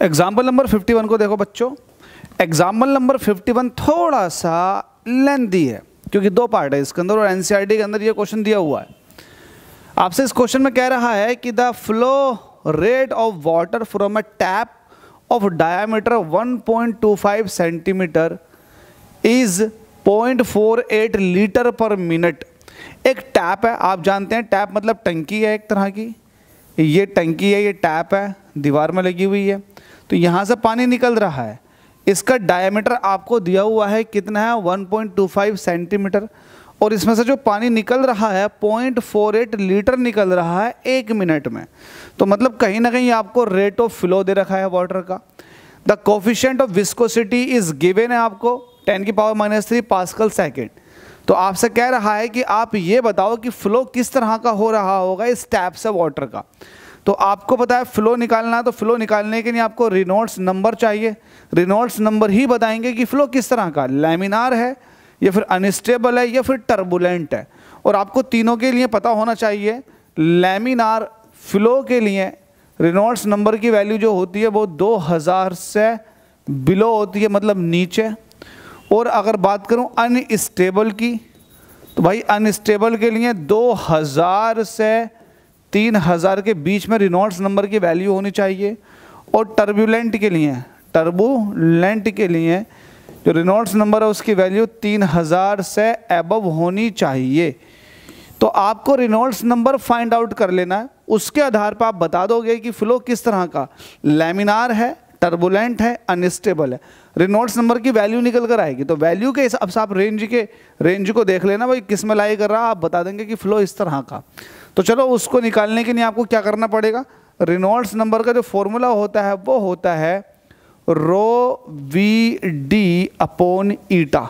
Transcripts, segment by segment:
Example number 51 को देखो बच्चों। एग्ज़ाम्पल नंबर 51 थोड़ा सा लेंदी है, क्योंकि दो पार्ट है इसके अंदर और एनसीईआरटी के अंदर ये क्वेश्चन दिया हुआ है। आपसे इस क्वेश्चन में कह रहा है कि the flow rate of water from a tap of diameter 1.25 centimetre is 0.48 litre per minute एक टैप है, आप जानते हैं टैप मतलब टंकी है एक तरह की। ये टंकी है, ये टैप है। दीवार में लगी हुई है। तो यहाँ से पानी निकल रहा है। इसका डायमीटर आपको दिया हुआ है कितना है? 1.25 सेंटीमीटर और इसमें से जो पानी निकल रहा है 0.48 लीटर निकल रहा है एक मिनट में। तो मतलब कहीं ना कहीं आपको रेट ऑफ़ फ्लो दे रखा है वाटर का। The coefficient of viscosity is given है आपको। 10 की power minus three pascal second तो आपसे कह रहा है कि आप ये बताओ कि फ्लो किस तरह का हो रहा होगा इस टैप से वाटर का। तो आपको पता है फ्लो निकालना तो फ्लो निकालने के लिए आपको रिनोट्स नंबर चाहिए। रिनोट्स नंबर ही बताएँगे कि फ्लो किस तरह का लेमिनार है या फिर अनस्टेबल है या फिर टर्बुलेंट है। और आपको तीनों के लिए पता होना चाहिए लेमिनार फ्लो के लिए रिनोट्स नंबर की वैल्यू जो होती है वो 2000 से बिलो होती है मतलब नीचे। और अगर बात करूँ अनस्टेबल की तो भाई अनस्टेबल के लिए 2000 से 3000 के बीच में रिनोल्ड्स नंबर की वैल्यू होनी चाहिए और टर्बुलेंट के लिए टर्बुलेंट के लिए जो रिनोल्ड्स नंबर है, उसकी वैल्यू 3000 से एबव होनी चाहिए। तो आपको रिनोल्ड्स नंबर फाइंड आउट कर लेना है। उसके आधार पर आप बता दोगे कि फ्लो किस तरह का। लेमिनार है टर्बुलेंट है, अनस्टेबल है। रिनोल्ड्स नंबर की वैल्यू निकल कर आएगी। तो वैल्यू के हिसाब से आप रेंज के, रेंज को देख लेना भाई, किसमें लाई कर रहा, आप बता देंगे कि फ्लो इस तरह का। तो चलो, उसको निकालने के लिए आपको क्या करना पड़ेगा? रिनोल्ड्स नंबर का जो फॉर्मूला होता है, वो होता है rho v d upon eta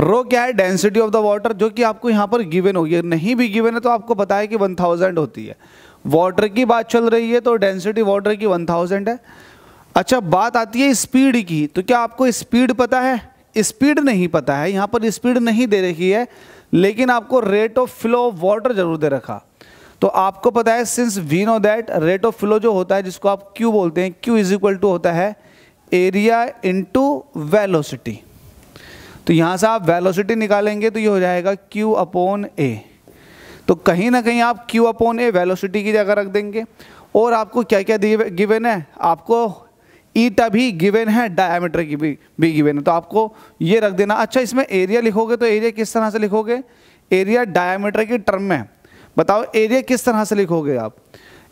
rho क्या है? डेंसिटी ऑफ़ द वाटर जो कि आपको यहाँ पर गिवन होगी। नहीं भी गिवन है तो आपको है कि 1000 होती है। वाटर की बात चल रही है तो डेंसिटी वाटर की 1000 है। अच्छा बात आती है स्पीड की तो क्या आपको स्पीड पता है? स्पीड नहीं पता है, यहाँ पर स्पीड नहीं दे रखी है, लेकिन आपको rate of flow of water ज़रूर दे रखा। तो आपको पता है since we know that rate of flow जो होता है, जिसको आप क्यू बोलते हैं क्यू इज़ इक्वल टू होता है एरिया इनटू वेलोसिटी तो यहाँ से आप वेलोसिटी निकालेंगे तो ये हो जाएगा क्यू अपॉन ए तो कहीं ना कहीं आप क्यू अपॉन ए वेलोसिटी की जगह रख देंगे। और आपको क्या क्या गिवन है? आपको ईटा भी गिवन है डायमीटर की भी भी गिवन है। तो आपको ये रख देना। अच्छा इसमें एरिया लिखोगे तो एरिया किस तरह से लिखोगे? एरिया डायमीटर की टर्म में बताओ एरिया किस तरह से लिखोगे आप?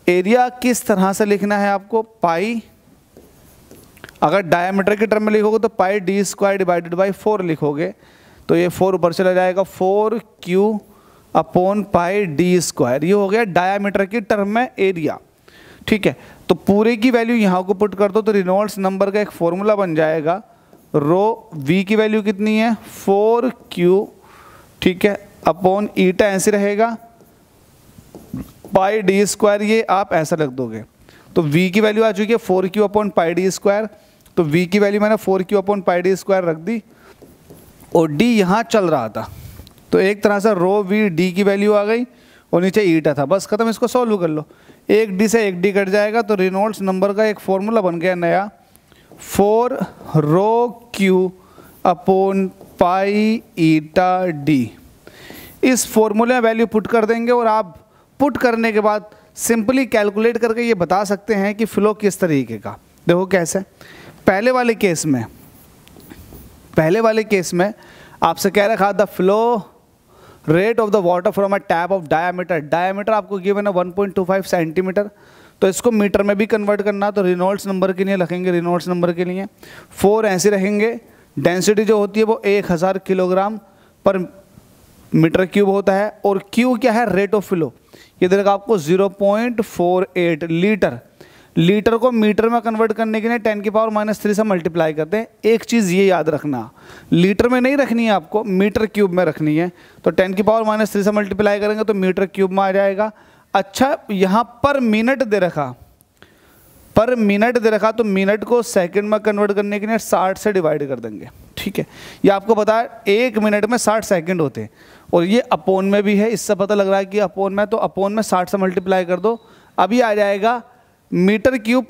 एरिया किस तरह से लिखना है आपको? पाई अगर डायमीटर की टर्म में लिखोगे तो pi d square divided by four लिखोगे। तो ये फोर ऊपर चला जाएगा। Four q upon pi d square, ये हो गया डायामीटर की टर्म में एरिया ठीक है तो पूरे की वैल्यू यहाँ को पुट कर दो तो रिनोल्ड्स नंबर का एक फॉर्मूला बन जाएगा। रो वी की वैल्यू कितनी है? फोर क्यू ठीक है, अपॉन ईटा ऐसे रहेगा। पाई डी स्क्वायर, ये आप ऐसा रख दोगे। तो v की वैल्यू आ चुकी है four Q upon pi D square. तो v की वैल्यू मैंने four Q upon pi D square रख दी, और d यहाँ चल रहा था। तो एक तरह से रो वी डी की वैल्यू आ गई और नीचे ईटा था। बस खत्म, इसको सॉल्व कर लो। एक डी से एक डी कट जाएगा तो रिनोल्ड्स नंबर का एक फॉर्मूला बन गया नया। Four rho Q upon pi eta D इस फॉर्मूले में वैल्यू पुट कर देंगे और आप पुट करने के बाद सिंपली कैलकुलेट करके ये बता सकते हैं कि फ्लो किस तरीके का। देखो कैसे पहले वाले केस में, पहले वाले केस में आपसे कह रखा the flow rate of the water from a tap of diameter diameter आपको गिवन है 1.25 सेंटीमीटर तो इसको मीटर में भी कन्वर्ट करना तो रिनोल्ड्स नंबर के लिए रखेंगे रिनोल्ड्स नंबर के लिए। फोर ऐसे रहेंगे। डेंसिटी जो होती है वो एक हज़ार किलोग्राम पर मीटर क्यूब होता है। और क्यू क्या है? रेट ऑफ़ फ्लो ये देखा आपको 0.48 लीटर लीटर को मीटर में कन्वर्ट करने के लिए टेन की पावर माइनस थ्री से मल्टीप्लाई करते हैं। एक चीज़ ये याद रखना, लीटर में नहीं रखनी है आपको, मीटर क्यूब में रखनी है। तो टेन की पावर माइनस थ्री से मल्टीप्लाई करेंगे तो मीटर क्यूब में आ जाएगा। अच्छा यहाँ पर मिनट दे रखा, पर मिनट दे रखा तो मिनट को सेकंड में कन्वर्ट करने के लिए साठ से डिवाइड कर देंगे। ठीक है? ये आपको पता है, एक मिनट में साठ सेकंड होते हैं। और ये अपोन में भी है, इससे पता लग रहा है कि अपोन में तो अपोन में साठ से मल्टीप्लाई कर दो। अभी आ जाएगा मीटर क्यूब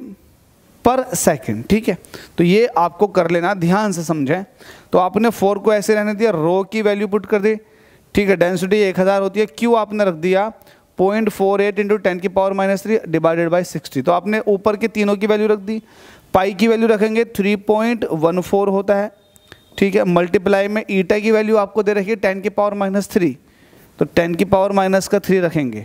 पर सेकंड, ठीक है? तो ये आपको कर लेना, ध्यान से समझें। तो आपने फोर को ऐसे रहने दिया, रो की वैल्यू पुट कर दी, ठीक है? डेंसिटी एक हज़ार होती है, क्यू आपने रख दिया, point four eight into ten की power minus three divided by sixty. तो आपने ऊपर के तीनों की वैल्यू रख दी, पाई की वैल्यू रखेंगे, थ्री पॉइंट वन फोर होता है, ठीक है? मल्टीप्लाई में ईटा की वैल्यू आपको दे रखी है, टेन की पावर माइनस थ्री। तो टेन की पावर माइनस का थ्री रखेंगे।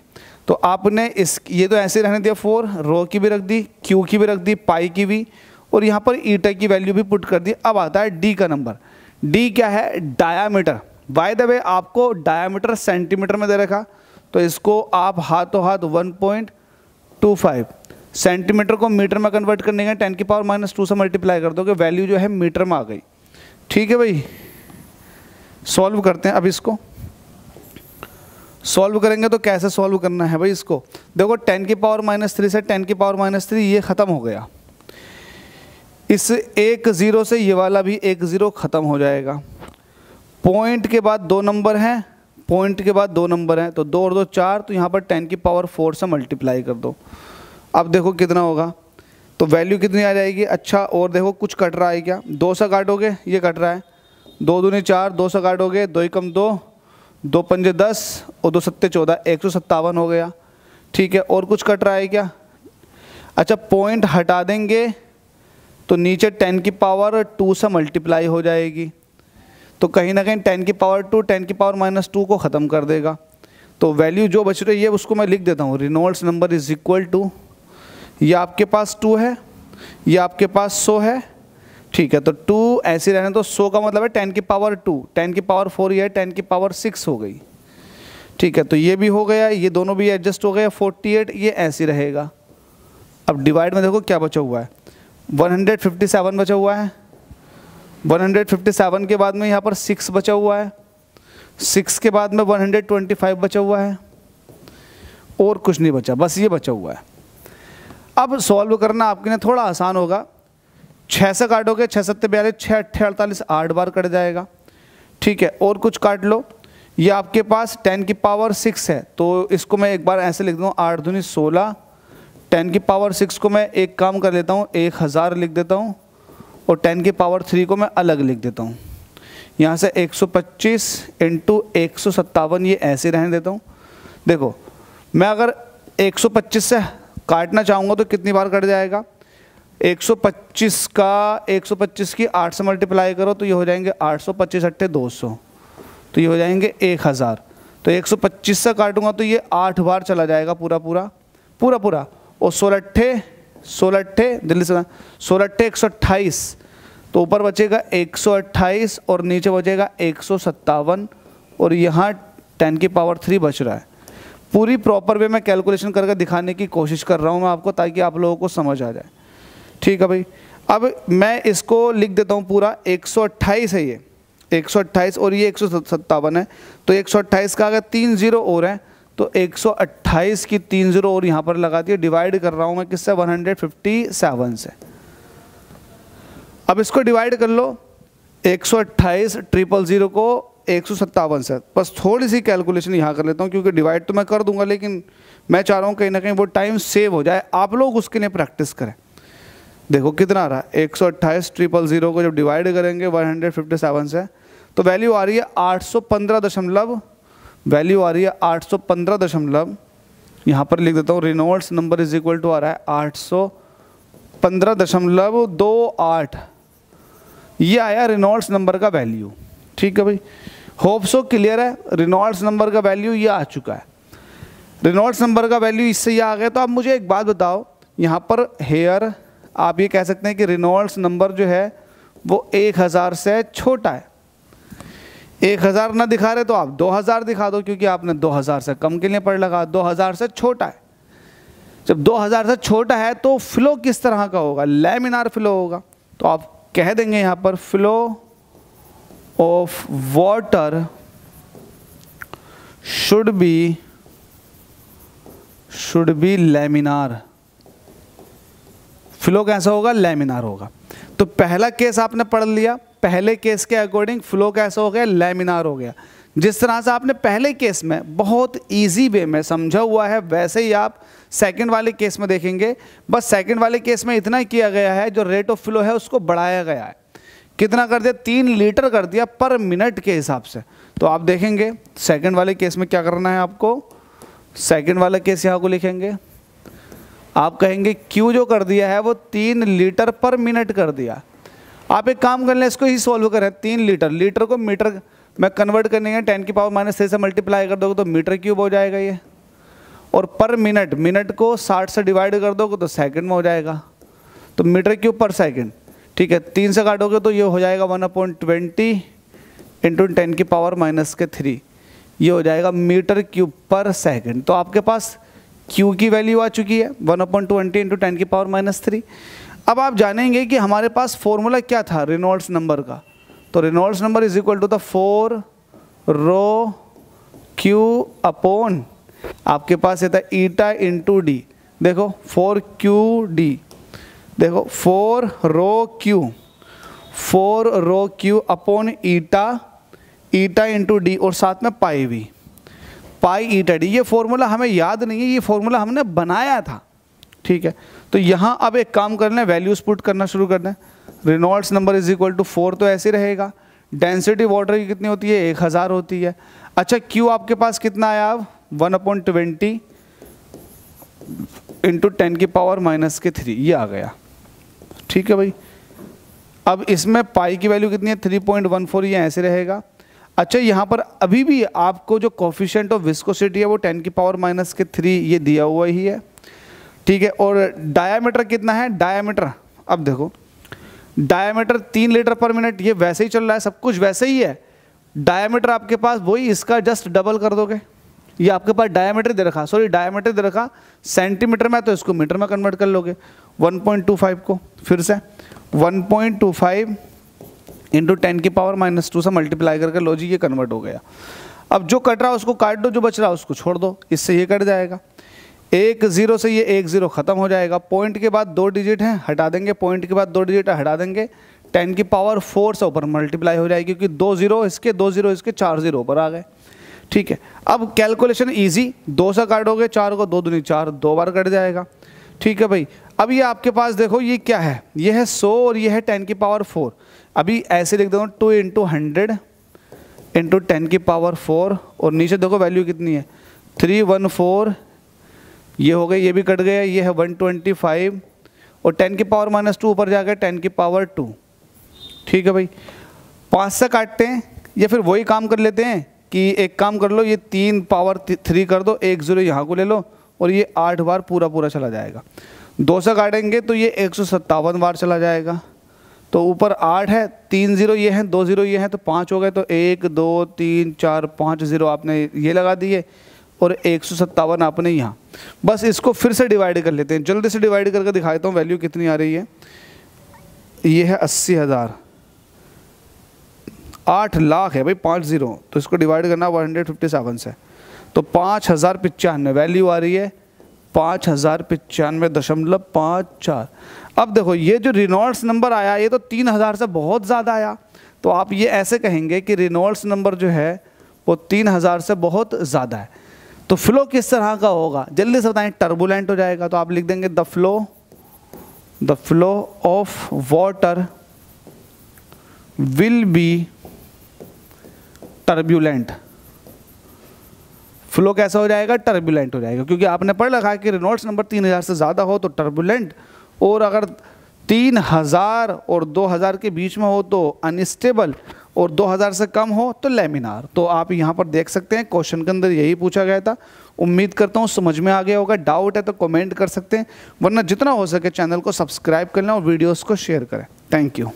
तो आपने इस, ये तो ऐसे रहने दिया फोर, रो की भी रख दी, क्यू की भी रख दी, पाई की भी, और यहाँ पर ईटा की वैल्यू भी पुट कर दी। अब आता है डी का नंबर। डी क्या है? डायामीटर। बाय द वे आपको डायामीटर सेंटीमीटर में दे रखा तो इसको आप हाथों हाथ one point two five centimetre को मीटर में कन्वर्ट करने का टेन की पावर माइनस टू से मल्टीप्लाई कर दोगे, वैल्यू जो है मीटर में आ गई। ठीक है भाई? सॉल्व करते हैं अब इसको। सॉल्व करेंगे तो कैसे सॉल्व करना है भाई इसको? देखो, टेन की पावर माइनस थ्री से टेन की पावर माइनस थ्री, ये ख़त्म हो गया। इस एक ज़ीरो से ये वाला भी एक ज़ीरो ख़त्म हो जाएगा। पॉइंट के बाद दो नंबर हैं, पॉइंट के बाद दो नंबर हैं तो दो और दो चार तो यहाँ पर टेन की पावर फोर से मल्टीप्लाई कर दो। अब देखो कितना होगा। तो वैल्यू कितनी आ जाएगी? अच्छा और देखो कुछ कट रहा है क्या? दो सौ काटोगे, ये कट रहा है। दो दूनी चार, दो सौ काटोगे, दो ही कम दो दो पंजे दस और दो सत्ते चौदह, एक सौ सत्तावन हो गया। ठीक है, और कुछ कट रहा है क्या? अच्छा पॉइंट हटा देंगे तो नीचे टेन की पावर टू से मल्टीप्लाई हो जाएगी। तो कहीं ना कहीं टेन की पावर टू टेन की पावर माइनस टू को ख़त्म कर देगा। तो वैल्यू जो बच रही है, उसको मैं लिख देता हूँ। Reynolds number is equal to ये आपके पास टू है, ये आपके पास सौ है ठीक है तो टू ऐसे रहने तो सौ का मतलब है टेन की पावर टू टेन की पावर फोर ये टेन की पावर सिक्स हो गई। ठीक है तो ये भी हो गया, ये दोनों भी एडजस्ट हो गए फोर्टी एट ये ऐसे रहेगा। अब डिवाइड में देखो क्या बचा हुआ है। वन हंड्रेड फिफ्टी सेवन बचा हुआ है। वन हंड्रेड फिफ्टी सेवन के बाद में यहाँ पर सिक्स बचा हुआ है। सिक्स के बाद में वन हंड्रेड ट्वेंटी फाइव बचा हुआ है। और कुछ नहीं बचा, बस ये बचा हुआ है। अब सॉल्व करना आपके लिए थोड़ा आसान होगा। छः से काटोगे छः सत्तर बयालीस छः अट्ठे अड़तालीस, आठ बार कट जाएगा। ठीक है, और कुछ काट लो। ये आपके पास टेन की पावर सिक्स है तो इसको मैं एक बार ऐसे लिख दूँ, आठ दूनी सोलह, टेन की पावर सिक्स को मैं एक काम कर लेता हूँ, एक हज़ार लिख देता हूँ, और टेन की पावर थ्री को मैं अलग लिख देता हूँ। यहाँ से एक सौ पच्चीस इंटू एक सौ सत्तावन, ये ऐसे रहने देता हूँ। देखो, मैं अगर 125 से काटना चाहूँगा तो कितनी बार कट जाएगा? 125 का 125 की 8 से मल्टीप्लाई करो तो ये हो जाएँगे 800 सौ पच्चीस अट्ठे दो तो ये हो जाएँगे 1000 तो 125 से काटूँगा तो ये आठ बार चला जाएगा पूरा पूरा। पूरा पूरा। और सोलह अट्ठे सोलह अट्ठे दिल्ली से सोलह अट्ठे एक सौ अट्ठाईस। तो ऊपर बचेगा एक सौ अट्ठाईस और नीचे बचेगा एक सौ सत्तावन। और यहाँ टेन की पावर थ्री बच रहा है। पूरी प्रॉपर वे में कैलकुलेशन करके दिखाने की कोशिश कर रहा हूँ मैं आपको ताकि आप लोगों को समझ आ जाए। ठीक है भाई। अब मैं इसको लिख देता हूँ पूरा 128 है ये। 128 और ये एक सौ सत्तावन है। तो 128 का अगर तीन ज़ीरो और है तो 128 की तीन ज़ीरो और यहाँ पर लगा दिए डिवाइड कर रहा हूँ मैं किससे? 157 से अब इसको डिवाइड कर लो। 128 ट्रिपल ज़ीरो को एक सौ सत्तावन से। बस थोड़ी सी कैलकुलेशन यहाँ कर लेता हूँ, क्योंकि डिवाइड तो मैं कर दूँगा, लेकिन मैं चाह रहा हूँ कहीं ना कहीं वो टाइम सेव हो जाए। आप लोग उसके लिए प्रैक्टिस करें। देखो कितना आ रहा है। एक सौ अट्ठाईस ट्रिपल ज़ीरो को जब डिवाइड करेंगे वन हंड्रेड फिफ्टी सेवन से तो वैल्यू आ रही है आठ सौ पंद्रह दशमलव वैल्यू आ रही है आठ सौ पंद्रह दशमलव। यहाँ पर लिख देता हूँ Reynolds number is equal to आ रहा है आठ सौ पंद्रह दशमलव दो आठ। ये आया रिनोल्ड्स नंबर का वैल्यू ठीक है भाई? होप सो क्लियर है। रिनोल्ड्स नंबर का वैल्यू ये आ चुका है। रिनोल्ड्स नंबर का वैल्यू इससे ये आ गया। तो आप मुझे एक बात बताओ, यहाँ पर हेयर आप ये कह सकते हैं कि रिनोल्ड्स नंबर जो है, वो एक हज़ार से छोटा है। एक हज़ार ना दिखा रहे तो आप दो हज़ार दिखा दो, क्योंकि आपने दो हज़ार से कम के लिए पढ़ लगा, दो हज़ार से छोटा है। जब दो हज़ार से छोटा है तो फ्लो किस तरह का होगा? लेमिनार फ्लो होगा। तो आप कह देंगे यहाँ पर flow of water should be should be laminar flow कैसा होगा लेमिनार होगा। तो पहला केस आपने पढ़ लिया, पहले केस के अकॉर्डिंग फ्लो कैसा हो गया लेमिनार हो गया। जिस तरह से आपने पहले केस में बहुत इजी वे में समझा हुआ है, वैसे ही आप सेकंड वाले केस में देखेंगे। बस सेकंड वाले केस में इतना किया गया है, जो रेट ऑफ़ फ्लो है, उसको बढ़ाया गया है। कितना कर दिया? तीन लीटर कर दिया पर मिनट के हिसाब से। तो आप देखेंगे सेकंड वाले केस में क्या करना है आपको? सेकंड वाला केस यहाँ को लिखेंगे। आप कहेंगे, क्यू जो कर दिया है, वो तीन लीटर पर मिनट कर दिया? आप एक काम कर लें, इसको ही सॉल्व करें, तीन लीटर। लीटर को मीटर में कन्वर्ट करने के टेन की पावर माइनस थ्री से मल्टीप्लाई कर दोगे तो मीटर क्यूब हो जाएगा ये। और पर मिनट मिनट को साठ से डिवाइड कर दोगे तो सेकंड में हो जाएगा। तो मीटर क्यूब पर सेकंड ठीक है? तीन से काटोगे तो ये हो जाएगा one point twenty into ten की पावर माइनस के थ्री ये हो जाएगा मीटर क्यूब पर सेकंड तो आपके पास क्यू की वैल्यू आ चुकी है one point twenty into ten की पावर माइनस थ्री अब आप जानेंगे कि हमारे पास फॉर्मूला क्या था रिनोल्ड्स नंबर का। तो Reynolds number is equal to the four rho Q upon आपके पास ये था ईटा इंटू डी देखो फोर क्यू डी देखो four rho Q four rho Q upon eta eta into D और साथ में pi V pi eta D ये फॉर्मूला हमें याद नहीं है, ये फॉर्मूला हमने बनाया था। ठीक है? तो यहाँ अब एक काम कर लें वैल्यूज़ पुट करना शुरू कर दें। Reynolds number is equal to four तो ऐसे रहेगा। डेंसिटी वाटर की कितनी होती है? एक हज़ार होती है। अच्छा क्यू आपके पास कितना आया? अब one point twenty into ten की पावर माइनस के थ्री ये आ गया। ठीक है भाई? अब इसमें पाई की वैल्यू कितनी है? थ्री पॉइंट वन फोर ये ऐसे रहेगा। अच्छा यहाँ पर अभी भी आपको जो कॉफिशेंट ऑफ़ विस्कोसिटी है, वो टेन की पावर माइनस के थ्री ये दिया हुआ ही है। ठीक है, और डायामीटर कितना है? डायामीटर अब देखो। डायामीटर तीन लीटर पर मिनट ये वैसे ही चल रहा है, सब कुछ वैसे ही है। डायामीटर आपके पास वही, इसका जस्ट डबल कर दोगे। ये आपके पास डायामीटर दे रखा। सॉरी डायामीटर दे रखा। सेंटीमीटर में तो इसको मीटर में कन्वर्ट कर लोगे। 1.25 को, फिर से। 1.25 point two five into ten की पावर माइनस टू से मल्टीप्लाई करके लो जी, ये कन्वर्ट हो गया। अब जो कट रहा है उसको काट दो, जो बच रहा है उसको छोड़ दो, इससे ये कट जाएगा। एक ज़ीरो से ये एक ज़ीरो ख़त्म हो जाएगा। पॉइंट के बाद दो डिजिट हैं, हटा देंगे। पॉइंट के बाद दो डिजिट हटा देंगे। टेन की पावर फोर से ऊपर मल्टीप्लाई हो जाएगी, क्योंकि दो ज़ीरो इसके, दो ज़ीरो इसके, चार ज़ीरो ऊपर आ गए। ठीक है, अब कैलकुलेशन इजी दो से काटोगे, चार को दो दुनी चार, दो बार कट जाएगा। ठीक है भाई अब ये आपके पास देखो, ये क्या है? ये है सौ और ये है टेन की पावर फोर। अभी ऐसे लिख दो, two into hundred into ten की पावर फोर, और नीचे देखो वैल्यू कितनी है। थ्री वन फोर, ये हो गई, ये भी कट गया, ये है वन ट्वेंटी फाइव, और टेन की पावर माइनस टू ऊपर जाकर टेन की पावर टू। ठीक है भाई? पाँच से काटते हैं, या फिर वही काम कर लेते हैं कि एक काम कर लो, ये तीन पावर थ्री कर दो, एक ज़ीरो यहाँ को ले लो, और ये आठ बार पूरा पूरा चला जाएगा। दो से काटेंगे तो ये एक सौ सत्तावन बार चला जाएगा। तो ऊपर आठ है, तीन ज़ीरो ये हैं, दो ज़ीरो ये हैं तो पाँच हो गए तो एक, दो, तीन, चार, पाँच ज़ीरो आपने ये लगा दिए और एक सौ सत्तावन आपने यहाँ। बस इसको फिर से डिवाइड कर लेते हैं। जल्दी से डिवाइड करके दिखा देता हूँ वैल्यू कितनी आ रही है। ये है अस्सी हज़ार। आठ लाख है भाई, पाँच ज़ीरो। तो इसको डिवाइड करना वन हंड्रेड फिफ्टी सेवन से। तो पाँच हज़ार वैल्यू आ रही है। पाँच हज़ार पचानवे दशमलव पाँच चार। अब देखो, ये जो रिनोल्ड्स नंबर आया, ये तो तीन हज़ार से बहुत ज़्यादा आया। तो आप ये ऐसे कहेंगे कि रिनोल्ड्स नंबर जो है, वो तीन हज़ार से बहुत ज़्यादा है। तो फ्लो किस तरह का होगा? जल्दी से बताएँ टर्बुलेंट हो जाएगा तो आप लिख देंगे the flow the flow of water will be turbulent flow कैसा हो जाएगा? टर्बुलेंट हो जाएगा। क्योंकि आपने पढ़ रखा है कि रिनोल्ड्स नंबर तीन हज़ार से ज़्यादा हो तो टर्बुलेंट और अगर तीन हज़ार और दो हज़ार के बीच में हो तो अनस्टेबल और दो हज़ार से कम हो तो लेमिनार तो आप यहाँ पर देख सकते हैं क्वेश्चन के अंदर यही पूछा गया था। उम्मीद करता हूँ समझ में आ गया होगा। डाउट है तो कमेंट कर सकते हैं। वरना जितना हो सके चैनल को सब्सक्राइब कर लें और वीडियोज़ को शेयर करें। Thank you